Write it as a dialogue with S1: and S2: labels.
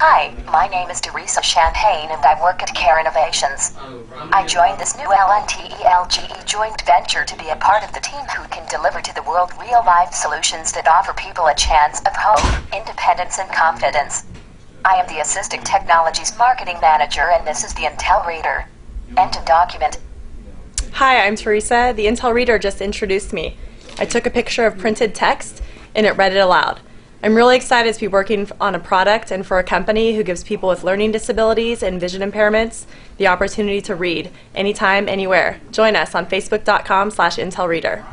S1: Hi, my name is Theresa Champagne and I work at Care Innovations. I joined this new Intel-GE joint venture to be a part of the team who can deliver to the world real life solutions that offer people a chance of hope, independence, and confidence. I am the Assisting Technologies Marketing Manager and this is the Intel Reader. End of document.
S2: Hi, I'm Theresa. The Intel Reader just introduced me. I took a picture of printed text and it read it aloud. I'm really excited to be working on a product and for a company who gives people with learning disabilities and vision impairments the opportunity to read anytime, anywhere. Join us on facebook.com slash intelreader.